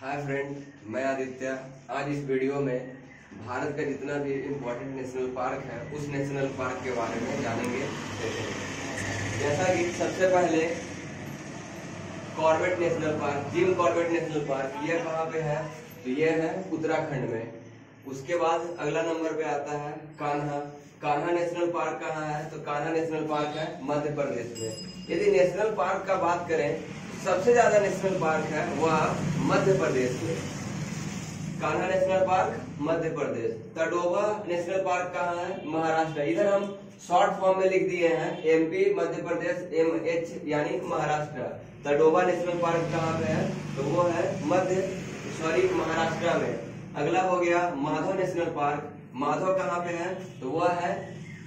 Hi friend मैं आदित्य। आज इस वीडियो में भारत का जितना भी इम्पोर्टेंट नेशनल पार्क है, उस नेशनल पार्क के बारे में जानेंगे। जैसा कि सबसे पहले Corbett national park Jim Corbett national park ये कहाँ पे है? तो ये है उत्तराखंड में। उसके बाद अगला नंबर पे आता है कान्हा। कान्हा नेशनल पार्क कहाँ है? तो कान्हा नेशनल पार्क है मध्य प्रदेश में। यदि नेशनल पार्क का बात करें सबसे ज़्यादा नेशनल पार्क है वह मध्य प्रदेश में। Kanha national park? Madhya Pradesh. Tadoba national park कहाँ है? महाराष्ट्र। इधर हम शॉर्ट फॉर्म में लिख दिए हैं MP Madhya Pradesh M H यानी महाराष्ट्र। तडोबा नेशनल पार्क कहाँ पे है? तो वो है मध्य, सॉरी, महाराष्ट्र में। अगला हो गया माधव नेशनल पार्क। माधव कहाँ पे है? तो वह है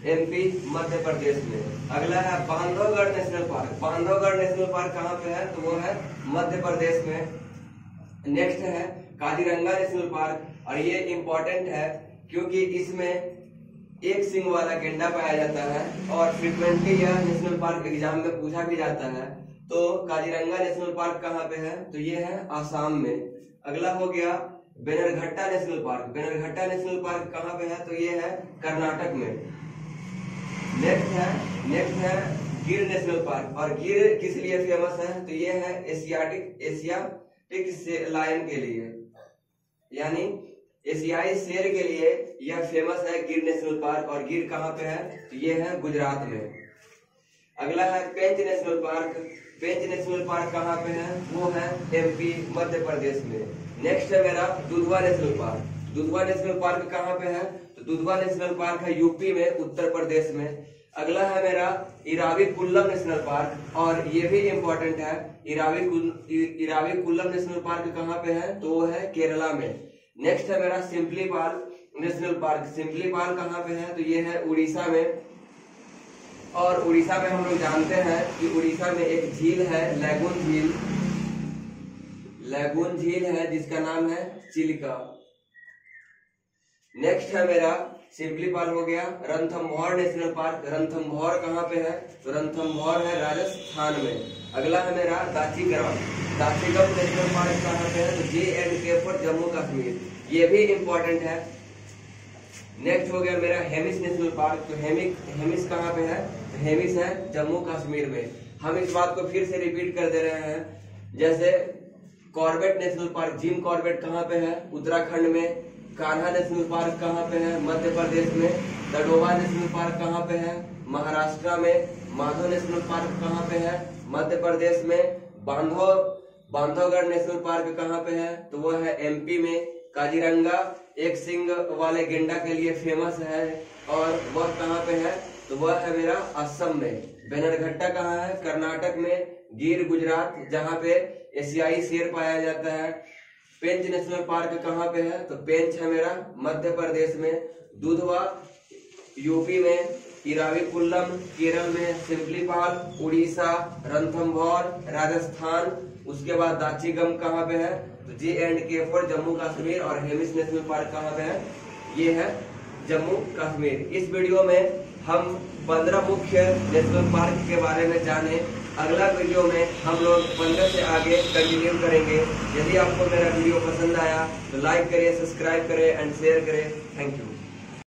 एमपी मध्य प्रदेश में। अगला है Bandhavgarh national park. Bandhavgarh national park कहाँ पे है? तो वो है मध्य प्रदेश में। नेक्स्ट है काजीरंगा नेशनल पार्क। और ये इम्पोर्टेंट है क्योंकि इसमें एक सिंह वाला गेंडा पाया जाता है और फ्रिक्वेंटली यह नेशनल पार्क एग्ज़ाम में पूछा भी जाता है। तो काजीरंगा नेशनल पार्क कहाँ पे है? तो ये है आसाम में। अगला हो गया Bannerghatta national park. Bannerghatta national park कहाँ पे है? तो ये है कर्नाटक में। नेक्स्ट है नेक्स्ट है गिर नेशनल पार्क और गिर किस लिए फ़ेमस है? तो ये है एशियाटिक एशियाटिक लायन के लिए. यानी एशियाई शेर के लिए यह फ़ेमस है गिर नेशनल पार्क और गिर कहाँ पे है? तो ये है गुजरात में. अगला है Pench national park Pench national park कहाँ पे है? वो है एमपी मध्य प्रदेश में. नेक्स्ट है मेरा Dudhwa national park Dudhwa national park कहाँ पे है? तो दुधवा नेशनल पार्क है यूपी में, उत्तर प्रदेश में। अगला है मेरा इरावी कुल्लम नेशनल पार्क, और ये भी इम्पोर्टेंट है। इरावी इरावी कुल्लम नेशनल पार्क कहाँ पे है? तो वो है केरला में। नेक्स्ट है मेरा Simlipal park, national park. Simlipal park कहाँ पे है? तो ये है उड़ीसा में। और उड़ीसा में हम लोग जानते हैं कि उड़ीसा में एक झील है लैगून झील लैगून झील है, जिसका नाम है चिलिका। नेक्स्ट है मेरा सिंपली पाल हो गया रणथम्भौर नेशनल पार्क रणथम्भौर कहाँ पे है? तो रणथम्भौर है राजस्थान में। अगला है मेरा दाचीग्राम दाचीगम नेशनल पार्क कहाँ पे है? तो J and K for Jammu Kashmir. ये भी इम्पोर्टेंट है। नेक्स्ट हो गया मेरा हेमिस नेशनल पार्क तो हेमिक हेमिस कहाँ पे है? तो हेमिस है जम्मू कश्मीर में। हम इस बात को फिर से रिपीट कर दे रहे हैं। जैसे Corbett national park Jim Corbett कहाँ पे है? उत्तराखंड में। कान्हा नेशनल पार्क कहाँ पे है? मध्य प्रदेश में, दडोबा नेशनल पार्क कहाँ पे है? महाराष्ट्र में माधो नेशनल पार्क कहाँ पे है? मध्य प्रदेश में बांधो बांधवगढ़ नेशनल पार्क कहाँ पे है? तो वो है एमपी में, काजीरंगा, एक सिंह वाले गेंडा के लिए फ़ेमस है और वह कहाँ पे है? तो वह है मेरा असम में। बेनरघट्टा कहाँ है? कर्नाटक में, गिर गुजरात, जहाँ पे एशियाई शेर पाया जाता है। पेंच नेशनल पार्क कहाँ पे है? तो पेंच है मेरा मध्य प्रदेश में, दुधवा यूपी में, इरावी कुल्लम, केरल में सिंपलीपाल उड़ीसा रणथम्भौर राजस्थान, उसके बाद दाचीगम कहाँ पे है? तो J and K for Jammu Kashmir और हेमिस नेशनल पार्क कहाँ पे है? ये है जम्मू कश्मीर। इस वीडियो में हम पंद्रह मुख्य नेशनल पार्क के बारे में जाने। अगला वीडियो में हम लोग पंद्रह से आगे कंटिन्यू करेंगे। यदि आपको मेरा वीडियो पसंद आया तो लाइक करें सब्सक्राइब करें एंड शेयर करें। Thank you